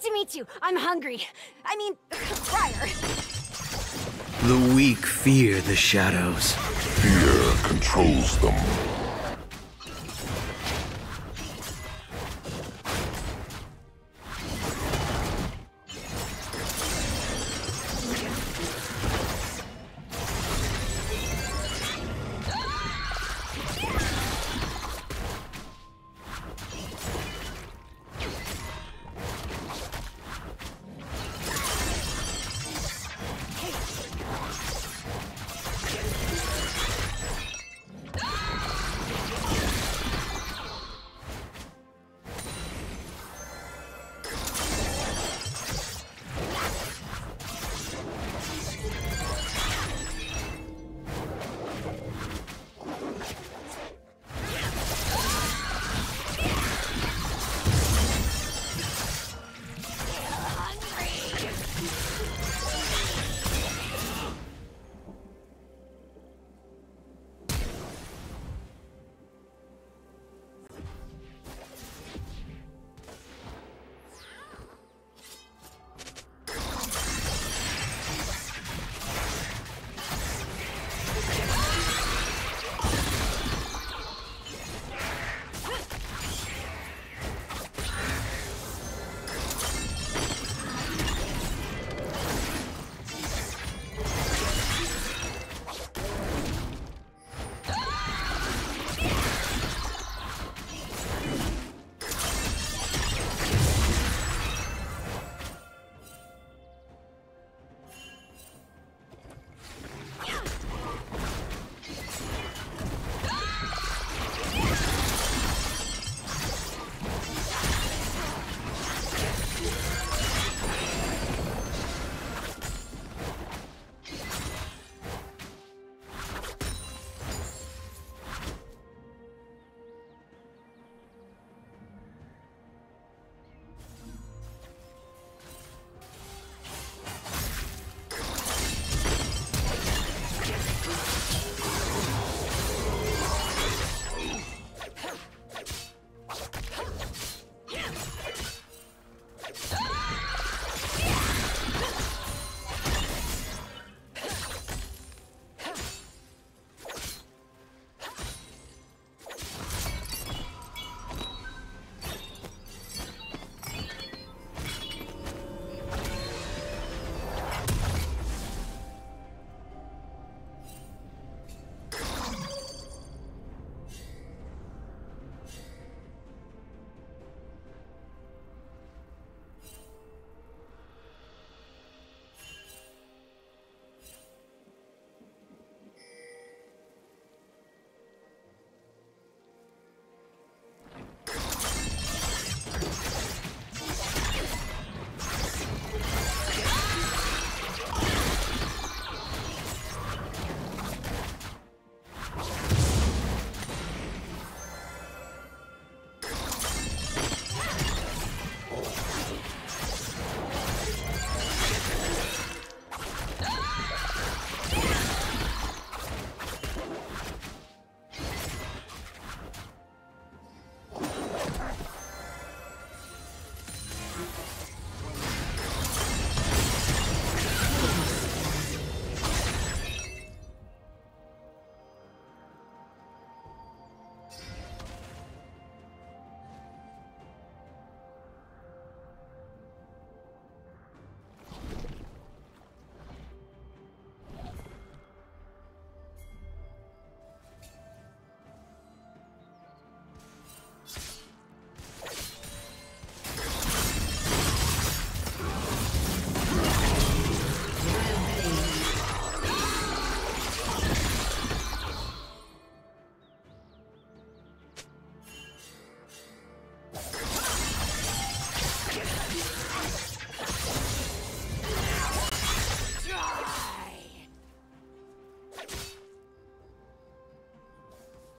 to meet you. I'm hungry. I mean, Briar. The weak fear the shadows. Fear controls them.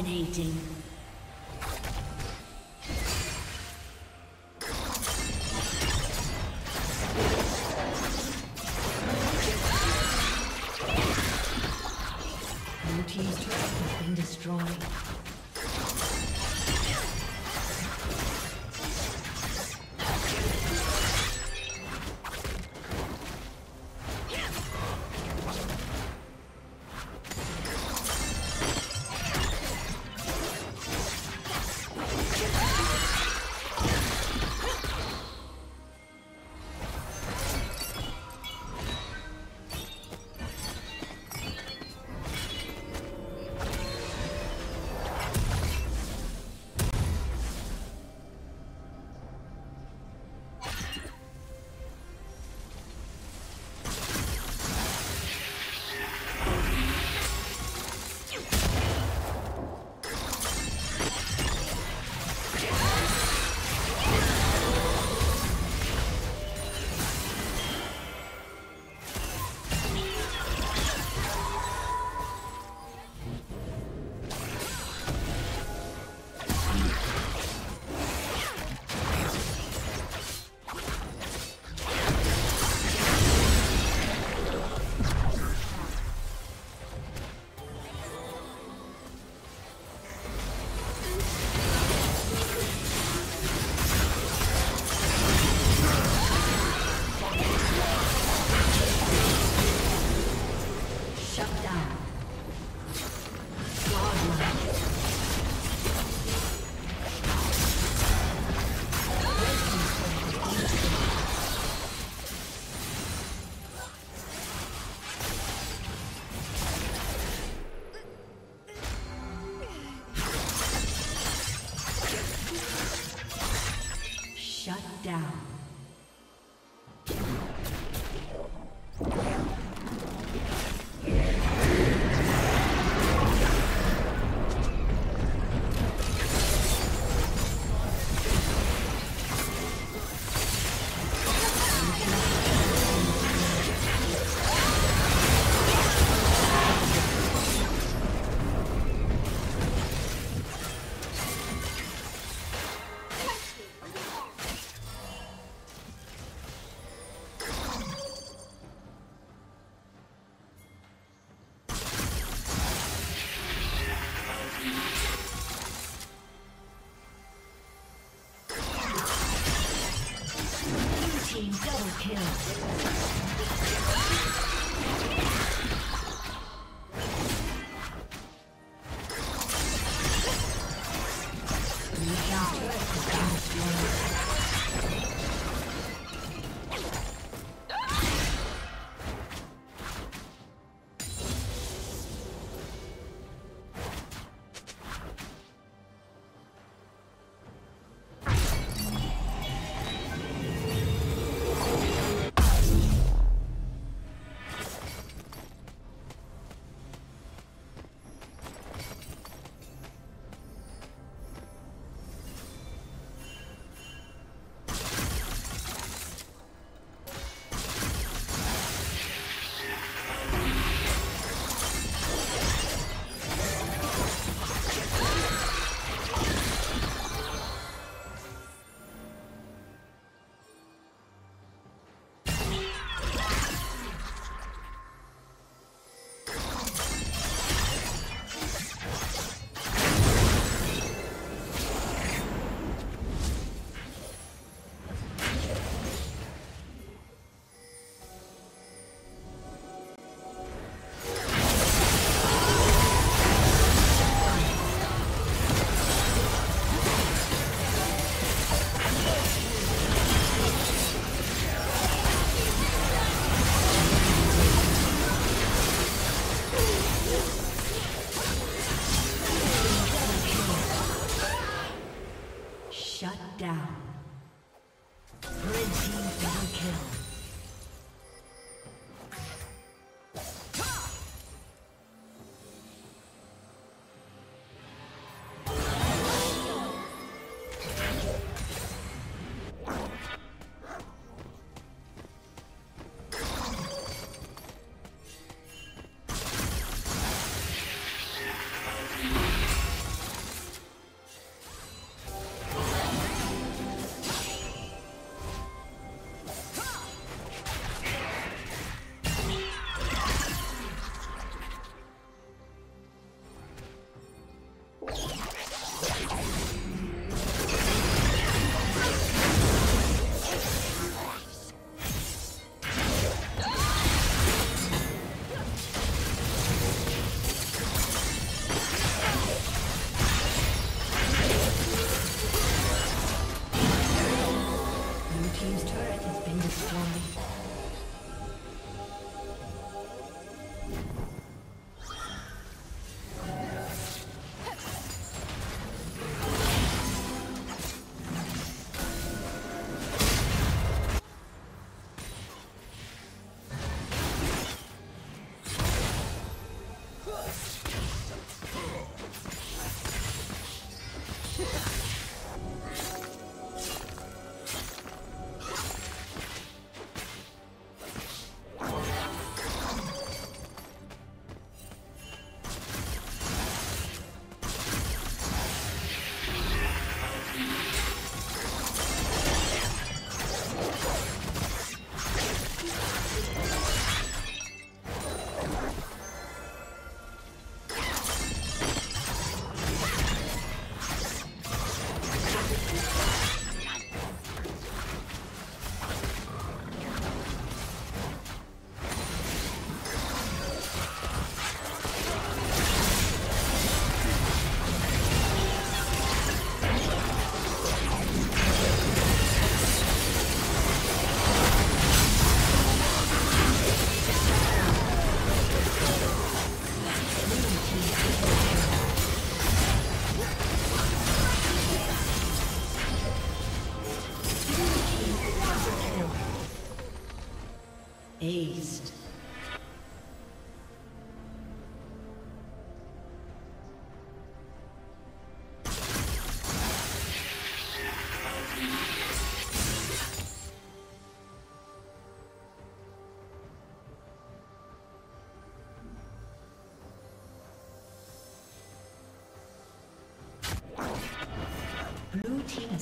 Dominating. down.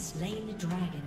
Slain the dragon.